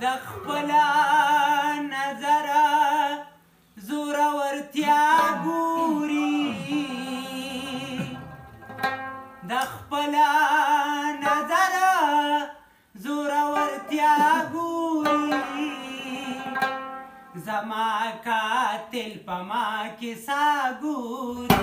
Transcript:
د خپل نظر زور ورتیا ګوري د خپل نظر زور ورتیا ګوري زما قاتل پما کې سا ګوري